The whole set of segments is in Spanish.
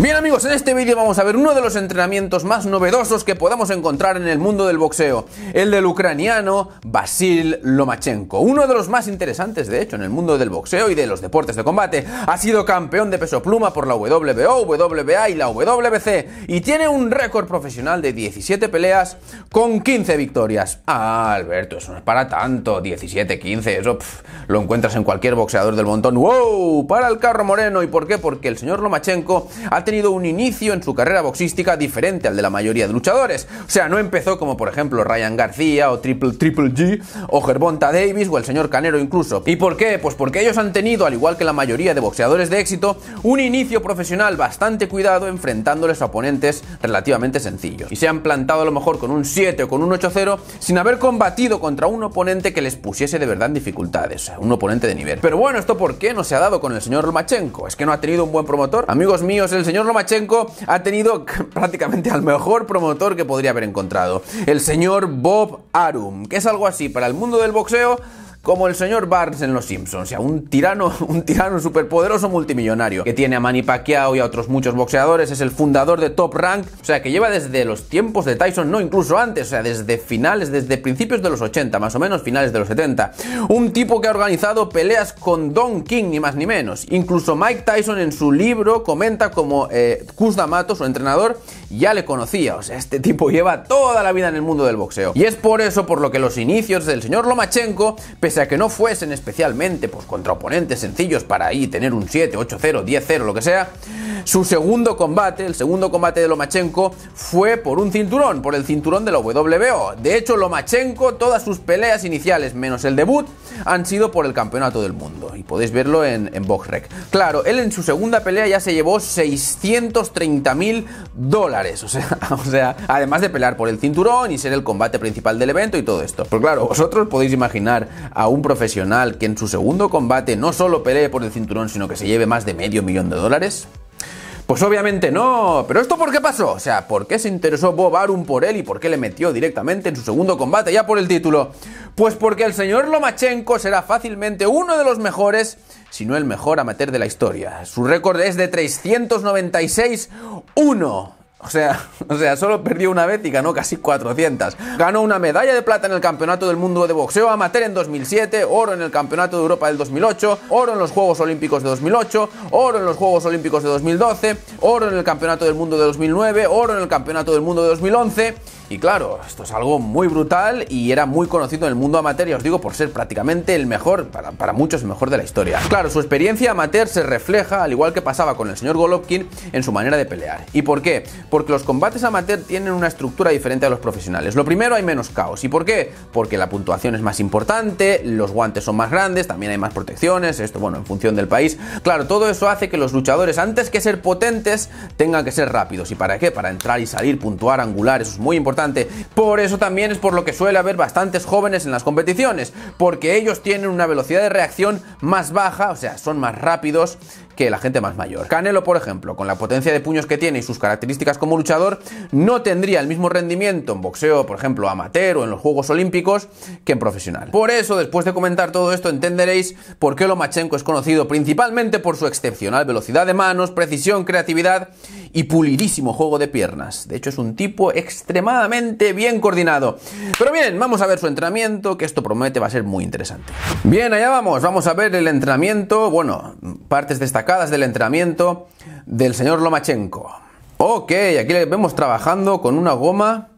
Bien amigos, en este vídeo vamos a ver uno de los entrenamientos más novedosos que podamos encontrar en el mundo del boxeo, el del ucraniano Vasil Lomachenko, uno de los más interesantes de hecho en el mundo del boxeo y de los deportes de combate. Ha sido campeón de peso pluma por la WBO, WBA y la WBC y tiene un récord profesional de 17 peleas con 15 victorias. Ah, Alberto, eso no es para tanto, 17, 15, eso lo encuentras en cualquier boxeador del montón. ¡Wow! Para el carro moreno, ¿y por qué? Porque el señor Lomachenko ha tenido un inicio en su carrera boxística diferente al de la mayoría de luchadores. O sea, no empezó como por ejemplo Ryan García o Triple Triple G o Gervonta Davis o el señor Canero incluso. ¿Y por qué? Pues porque ellos han tenido, al igual que la mayoría de boxeadores de éxito, un inicio profesional bastante cuidado enfrentándoles a oponentes relativamente sencillos. Y se han plantado a lo mejor con un 7 o con un 8-0 sin haber combatido contra un oponente que les pusiese de verdad en dificultades, un oponente de nivel. Pero bueno, ¿esto por qué no se ha dado con el señor Lomachenko? ¿Es que no ha tenido un buen promotor? Amigos míos, el señor señor Lomachenko ha tenido prácticamente al mejor promotor que podría haber encontrado, el señor Bob Arum, que es algo así para el mundo del boxeo como el señor Barnes en Los Simpsons, o sea, un tirano, un tirano superpoderoso multimillonario, que tiene a Manny Pacquiao y a otros muchos boxeadores, es el fundador de Top Rank, o sea, que lleva desde los tiempos de Tyson, no, incluso antes, o sea, desde finales, desde principios de los 80, más o menos finales de los 70. Un tipo que ha organizado peleas con Don King, ni más ni menos. Incluso Mike Tyson en su libro comenta como eh, Kuz D'Amato, su entrenador, ya le conocía, o sea, este tipo lleva toda la vida en el mundo del boxeo. Y es por eso por lo que los inicios del señor Lomachenko, pese a que no fuesen especialmente pues, contra oponentes sencillos para ahí tener un 7, 8-0, 10-0, lo que sea, su segundo combate, el segundo combate de Lomachenko, fue por un cinturón, por el cinturón de la WBO. De hecho, Lomachenko, todas sus peleas iniciales, menos el debut, han sido por el campeonato del mundo. Y podéis verlo en, en BoxRec. Claro, él en su segunda pelea ya se llevó 630 mil dólares. O sea, además de pelear por el cinturón y ser el combate principal del evento y todo esto. Pero claro, vosotros podéis imaginar a un profesional que en su segundo combate no solo pelee por el cinturón, sino que se lleve más de medio millón de dólares. Pues obviamente no, pero ¿esto por qué pasó? O sea, ¿por qué se interesó Bob Arum por él y por qué le metió directamente en su segundo combate ya por el título? Pues porque el señor Lomachenko será fácilmente uno de los mejores, si no el mejor amateur de la historia. Su récord es de 396-1. O sea, o sea, solo perdió una vez y ganó casi 400. Ganó una medalla de plata en el Campeonato del Mundo de Boxeo Amateur en 2007, oro en el Campeonato de Europa del 2008, oro en los Juegos Olímpicos de 2008, oro en los Juegos Olímpicos de 2012, oro en el Campeonato del Mundo de 2009, oro en el Campeonato del Mundo de 2011 y claro, esto es algo muy brutal y era muy conocido en el mundo amateur, ya os digo, por ser prácticamente el mejor, para, muchos el mejor de la historia. Claro, su experiencia amateur se refleja, al igual que pasaba con el señor Golovkin, en su manera de pelear. ¿Y por qué? Porque los combates amateur tienen una estructura diferente a los profesionales. Lo primero, hay menos caos. ¿Y por qué? Porque la puntuación es más importante, los guantes son más grandes, también hay más protecciones, esto, bueno, en función del país. Claro, todo eso hace que los luchadores, antes que ser potentes, tengan que ser rápidos. ¿Y para qué? Para entrar y salir, puntuar, angular, eso es muy importante por eso también es por lo que suele haber bastantes jóvenes en las competiciones, porque ellos tienen una velocidad de reacción más baja, o sea, son más rápidos que la gente más mayor. Canelo, por ejemplo, con la potencia de puños que tiene y sus características como luchador, no tendría el mismo rendimiento en boxeo, por ejemplo, amateur o en los Juegos Olímpicos que en profesional. Por eso, después de comentar todo esto, entenderéis por qué Lomachenko es conocido principalmente por su excepcional velocidad de manos, precisión, creatividad y pulidísimo juego de piernas. De hecho, es un tipo extremadamente bien coordinado. Pero bien, vamos a ver su entrenamiento, que esto promete va a ser muy interesante. Bien, allá vamos, vamos a ver el entrenamiento, bueno, partes destacadas del entrenamiento del señor Lomachenko. Ok, aquí le vemos trabajando con una goma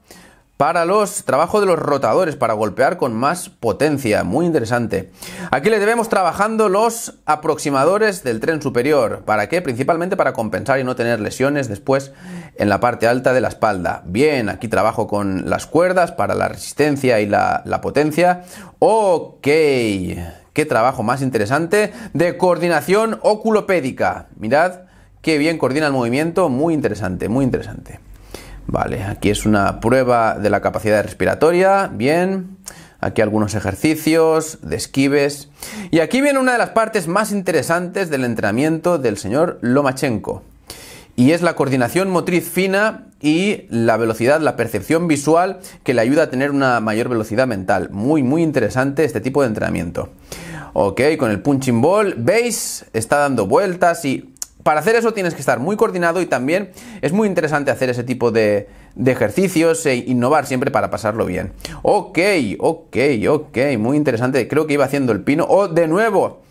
para los trabajos de los rotadores, para golpear con más potencia. Muy interesante. Aquí le debemos trabajando los aproximadores del tren superior. ¿Para qué? Principalmente para compensar y no tener lesiones después en la parte alta de la espalda. Bien, aquí trabajo con las cuerdas para la resistencia y la, la potencia. Ok. Qué trabajo más interesante de coordinación oculopédica. Mirad qué bien coordina el movimiento, muy interesante, muy interesante. Vale, aquí es una prueba de la capacidad respiratoria, bien. Aquí algunos ejercicios de esquives. Y aquí viene una de las partes más interesantes del entrenamiento del señor Lomachenko y es la coordinación motriz fina y la velocidad, la percepción visual que le ayuda a tener una mayor velocidad mental. Muy, muy interesante este tipo de entrenamiento. Ok, con el punching ball, veis, está dando vueltas y para hacer eso tienes que estar muy coordinado y también es muy interesante hacer ese tipo de, de, ejercicios e innovar siempre para pasarlo bien. Ok, ok, ok, muy interesante. Creo que iba haciendo el pino. Oh, de nuevo.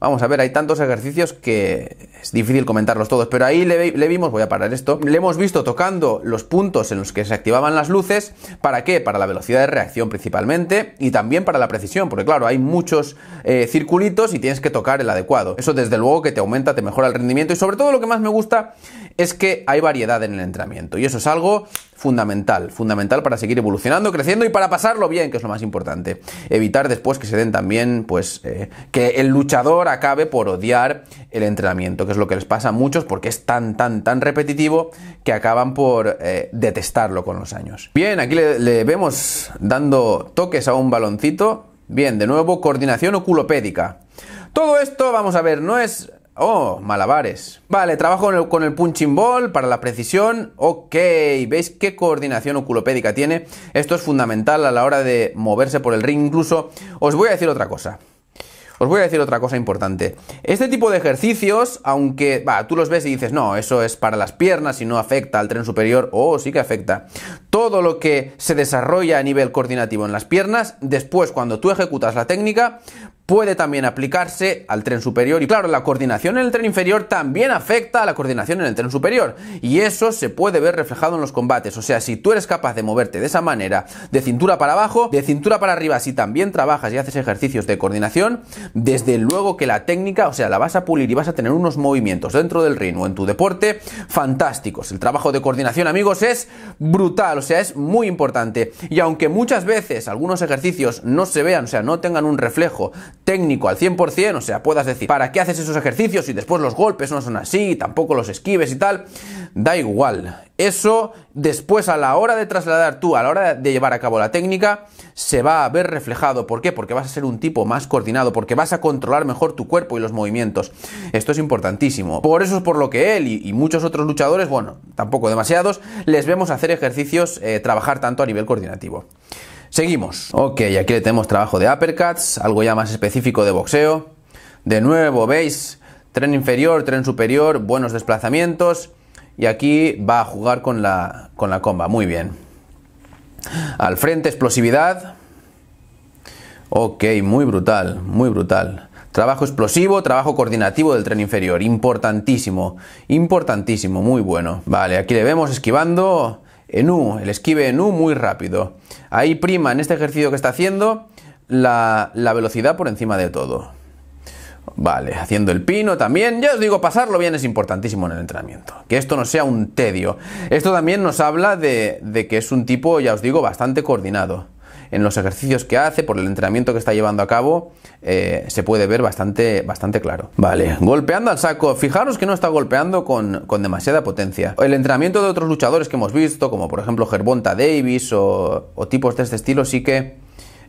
Vamos a ver, hay tantos ejercicios que es difícil comentarlos todos, pero ahí le, vimos, voy a parar esto, le hemos visto tocando los puntos en los que se activaban las luces, ¿para qué? Para la velocidad de reacción principalmente y también para la precisión, porque claro, hay muchos eh, circulitos y tienes que tocar el adecuado. Eso desde luego que te aumenta, te mejora el rendimiento y sobre todo lo que más me gusta es que hay variedad en el entrenamiento y eso es algo fundamental, fundamental para seguir evolucionando, creciendo y para pasarlo bien, que es lo más importante. Evitar después que se den también, pues, eh, que el luchador acabe por odiar el entrenamiento, que es lo que les pasa a muchos porque es tan, tan, tan repetitivo que acaban por eh, detestarlo con los años. Bien, aquí le, le vemos dando toques a un baloncito. Bien, de nuevo, coordinación oculopédica. Todo esto, vamos a ver, no es Oh, malabares. Vale, trabajo con el, punching ball para la precisión. Ok, ¿veis qué coordinación oculopédica tiene? Esto es fundamental a la hora de moverse por el ring. Incluso os voy a decir otra cosa. Os voy a decir otra cosa importante. Este tipo de ejercicios, aunque tú los ves y dices, no, eso es para las piernas y no afecta al tren superior, oh, sí que afecta. Todo lo que se desarrolla a nivel coordinativo en las piernas, después cuando tú ejecutas la técnica, puede también aplicarse al tren superior. Y claro, la coordinación en el tren inferior también afecta a la coordinación en el tren superior. Y eso se puede ver reflejado en los combates. O sea, si tú eres capaz de moverte de esa manera, de cintura para abajo, de cintura para arriba, si también trabajas y haces ejercicios de coordinación, desde luego que la técnica, o sea, la vas a pulir y vas a tener unos movimientos dentro del ring o en tu deporte fantásticos. El trabajo de coordinación, amigos, es brutal, es muy importante. Y aunque muchas veces algunos ejercicios no se vean, o sea, no tengan un reflejo técnico al 100%, o sea, puedas decir, ¿para qué haces esos ejercicios y después los golpes no son así, tampoco los esquives y tal? Da igual. Eso después a la hora de trasladar tú, a la hora de llevar a cabo la técnica, se va a ver reflejado. ¿Por qué? Porque vas a ser un tipo más coordinado, porque vas a controlar mejor tu cuerpo y los movimientos. Esto es importantísimo. Por eso es por lo que él y, muchos otros luchadores, bueno, tampoco demasiados, les vemos hacer ejercicios, eh, trabajar tanto a nivel coordinativo. Seguimos. Ok, aquí le tenemos trabajo de uppercuts, algo ya más específico de boxeo. De nuevo, veis, tren inferior, tren superior, buenos desplazamientos. Y aquí va a jugar con la, con la comba, muy bien. Al frente, explosividad. Ok, muy brutal, muy brutal. Trabajo explosivo, trabajo coordinativo del tren inferior. Importantísimo, importantísimo, muy bueno. Vale, aquí le vemos esquivando en U, el esquive en U muy rápido. Ahí prima en este ejercicio que está haciendo la, velocidad por encima de todo. Vale, haciendo el pino también. Ya os digo, pasarlo bien es importantísimo en el entrenamiento. Que esto no sea un tedio. Esto también nos habla de, de que es un tipo, ya os digo, bastante coordinado en los ejercicios que hace, por el entrenamiento que está llevando a cabo, eh, se puede ver bastante, bastante claro. Vale, golpeando al saco. Fijaros que no está golpeando con, demasiada potencia. El entrenamiento de otros luchadores que hemos visto, como por ejemplo Gervonta Davis o, o tipos de este estilo, sí que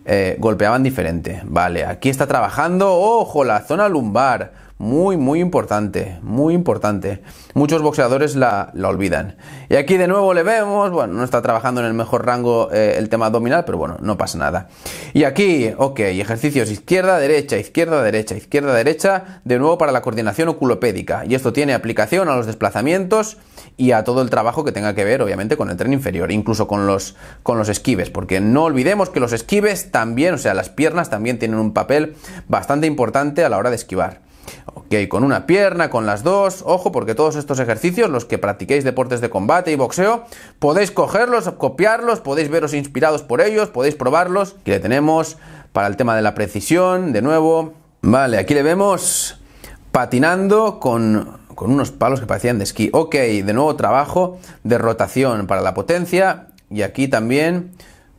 eh, golpeaban diferente. Vale, aquí está trabajando, ojo, la zona lumbar muy, muy importante, muy importante. Muchos boxeadores la, olvidan. Y aquí de nuevo le vemos, bueno, no está trabajando en el mejor rango eh, el tema abdominal, pero bueno, no pasa nada. Y aquí, ok, ejercicios izquierda, derecha, izquierda, derecha, izquierda, derecha, de nuevo para la coordinación oculopédica. Y esto tiene aplicación a los desplazamientos y a todo el trabajo que tenga que ver, obviamente, con el tren inferior, incluso con los, con los esquives, porque no olvidemos que los esquives también, o sea, las piernas también tienen un papel bastante importante a la hora de esquivar. Ok, con una pierna, con las dos, ojo, porque todos estos ejercicios, los que practiquéis deportes de combate y boxeo, podéis cogerlos, copiarlos, podéis veros inspirados por ellos, podéis probarlos. Aquí le tenemos para el tema de la precisión, de nuevo. Vale, aquí le vemos patinando con, con unos palos que parecían de esquí. Ok, de nuevo trabajo de rotación para la potencia. Y aquí también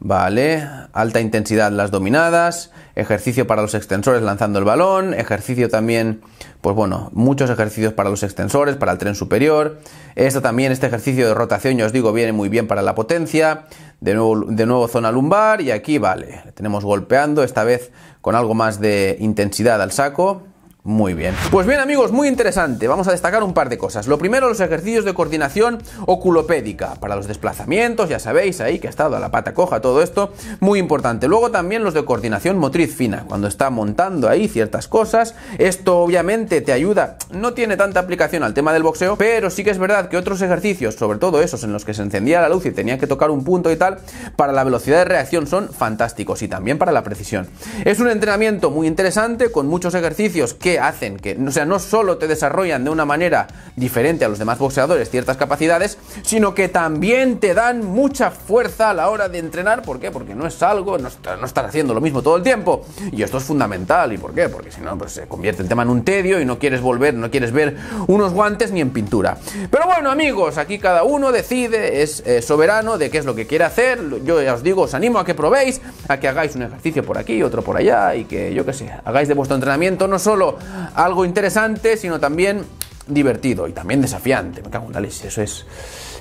Vale, alta intensidad las dominadas, ejercicio para los extensores lanzando el balón, ejercicio también, pues bueno, muchos ejercicios para los extensores, para el tren superior. Esto también, este ejercicio de rotación, ya os digo, viene muy bien para la potencia. De nuevo, de nuevo zona lumbar y aquí, vale, tenemos golpeando, esta vez con algo más de intensidad al saco. Muy bien. Pues bien amigos, muy interesante. Vamos a destacar un par de cosas. Lo primero, los ejercicios de coordinación oculopédica. Para los desplazamientos, ya sabéis, ahí que ha estado a la pata coja, todo esto. Muy importante. Luego también los de coordinación motriz fina. Cuando está montando ahí ciertas cosas. Esto obviamente te ayuda. No tiene tanta aplicación al tema del boxeo, pero sí que es verdad que otros ejercicios, sobre todo esos en los que se encendía la luz y tenía que tocar un punto y tal, para la velocidad de reacción son fantásticos y también para la precisión. Es un entrenamiento muy interesante con muchos ejercicios que hacen que, o sea, no solo te desarrollan de una manera diferente a los demás boxeadores ciertas capacidades, sino que también te dan mucha fuerza a la hora de entrenar. ¿Por qué? Porque no es algo, no, estás haciendo lo mismo todo el tiempo. Y esto es fundamental. ¿Y por qué? Porque si no, pues se convierte el tema en un tedio y no quieres volver, no quieres ver unos guantes ni en pintura. Pero bueno, amigos, aquí cada uno decide, es eh, soberano de qué es lo que quiere hacer. Yo ya os digo, os animo a que probéis, a que hagáis un ejercicio por aquí, otro por allá y que, yo qué sé, hagáis de vuestro entrenamiento no solo algo interesante, sino también divertido y también desafiante. Me cago en la leche, eso es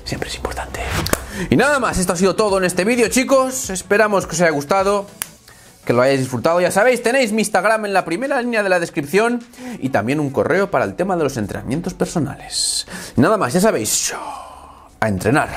siempre es importante. Y nada más, esto ha sido todo en este vídeo, chicos. Esperamos que os haya gustado, que lo hayáis disfrutado. Ya sabéis, tenéis mi Instagram en la primera línea de la descripción y también un correo para el tema de los entrenamientos personales. Nada más, ya sabéis, a entrenar.